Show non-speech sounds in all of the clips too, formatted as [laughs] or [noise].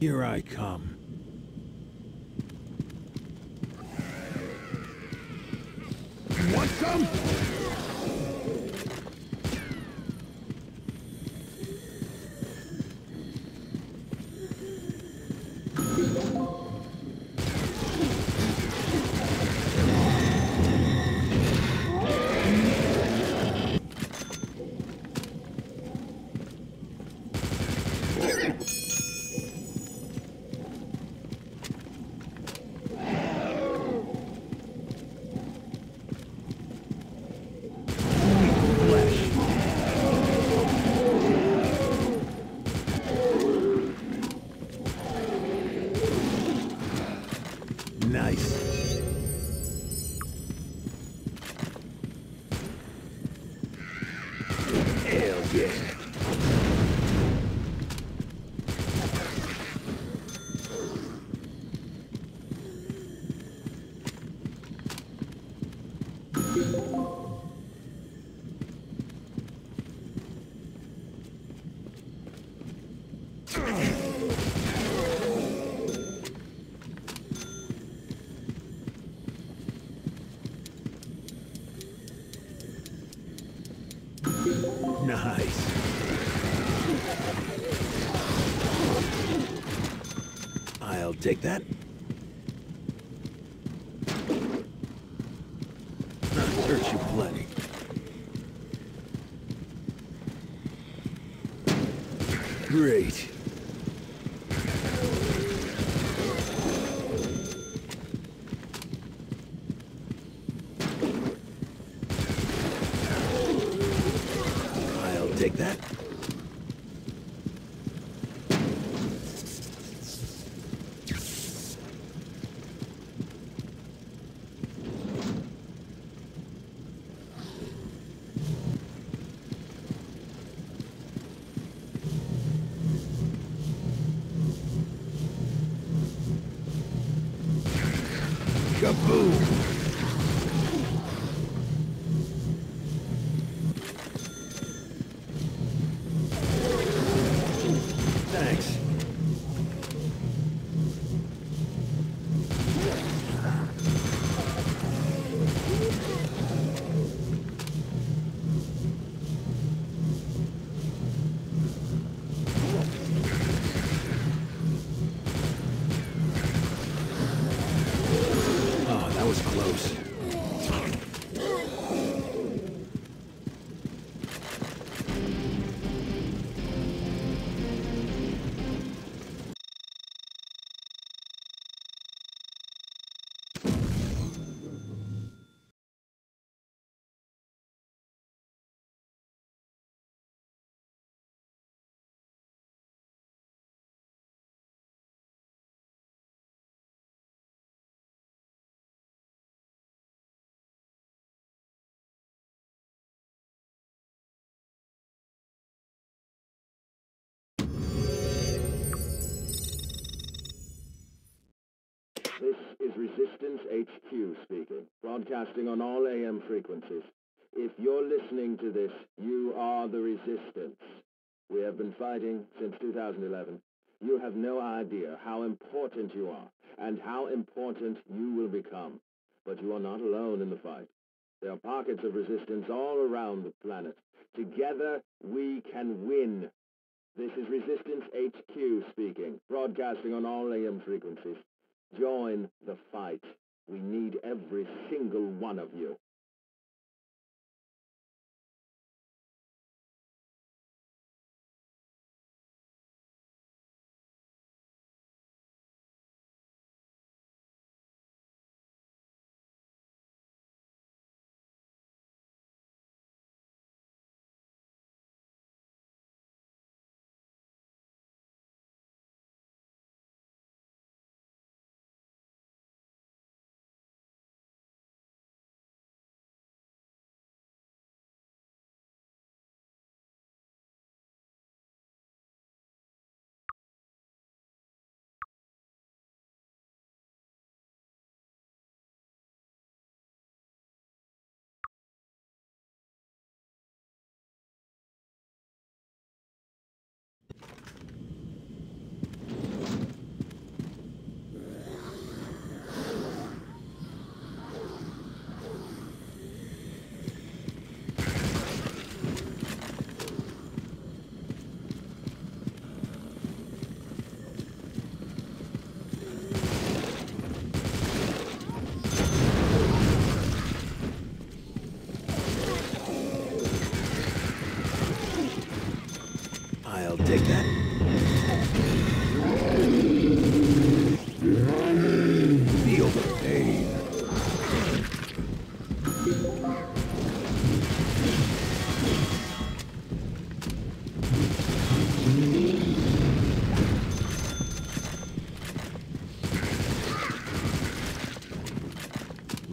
Here I come. Want some? I'll take that. I'll hurt you plenty. Great. This is Resistance HQ speaking, broadcasting on all AM frequencies. If you're listening to this, you are the Resistance. We have been fighting since 2011. You have no idea how important you are and how important you will become. But you are not alone in the fight. There are pockets of resistance all around the planet. Together, we can win. This is Resistance HQ speaking, broadcasting on all AM frequencies. Join the fight. We need every single one of you.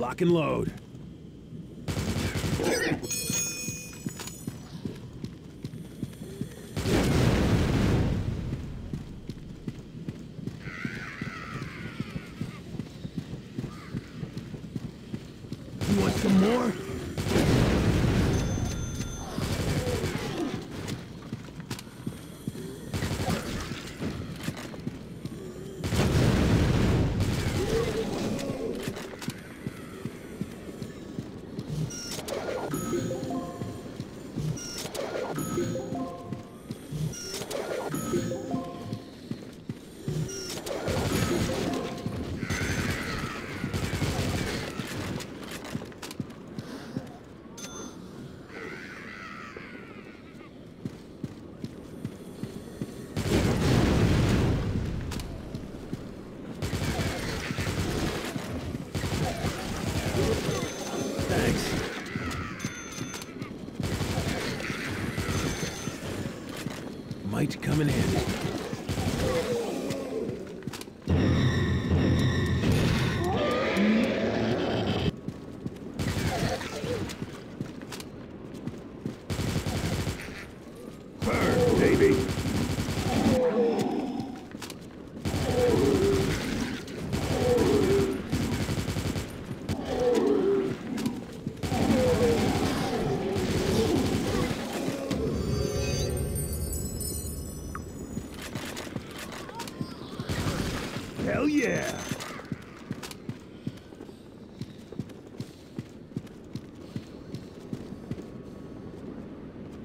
Lock and load. Might come in handy. Hell yeah!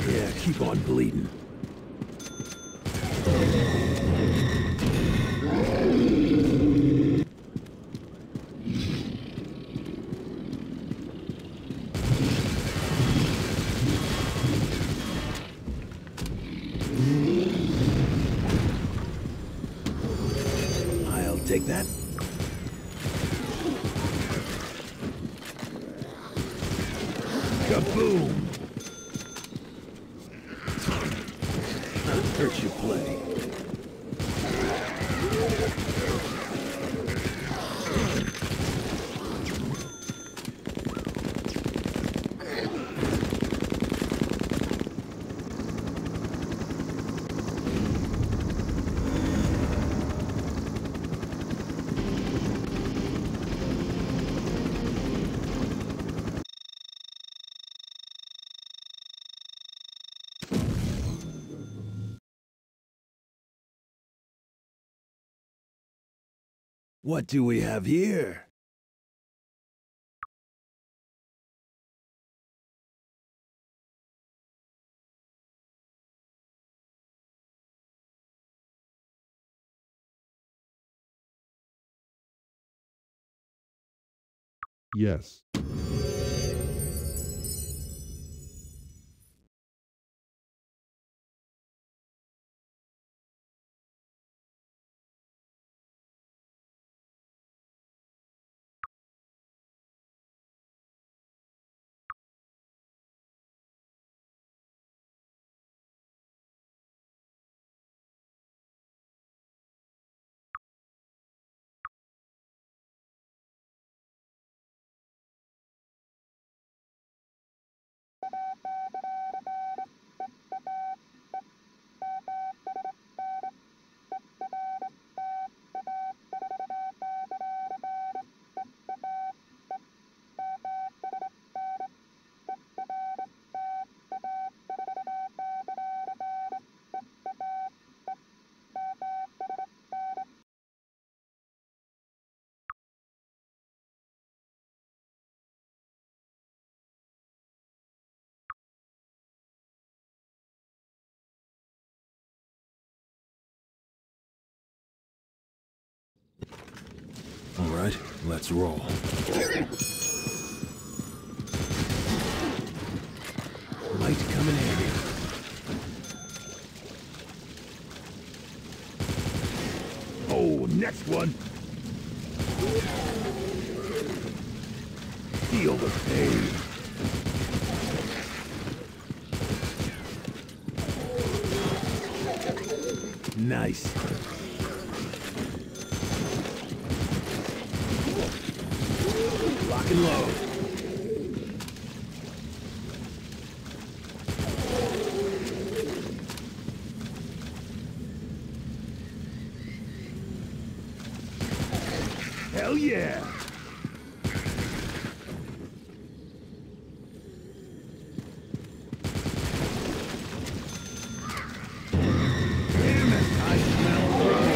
Yeah, keep on bleeding. Take that. Kaboom! Hurt you plenty. What do we have here? Yes. Let's roll. Light coming in. Oh, next one. Feel the pain. Nice. Lock and load. Hell yeah! Damn it, I smell roast.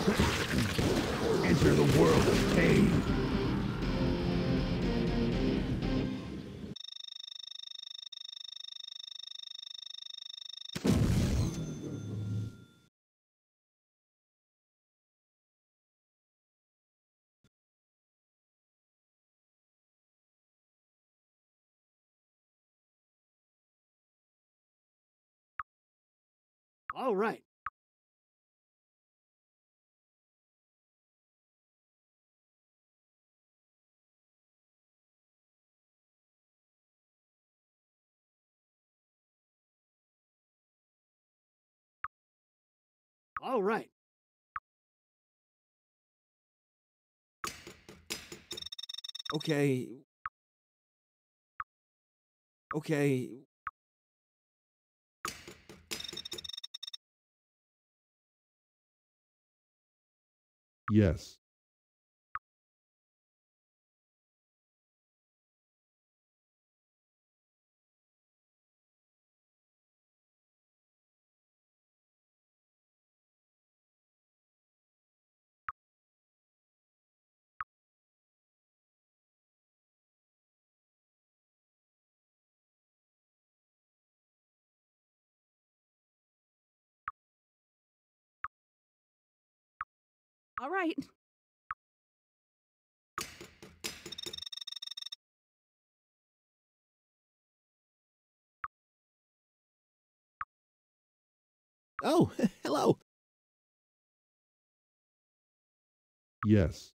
Enter the world of pain. All right. All right. Okay. Okay. Yes. All right. Oh, [laughs] hello. Yes.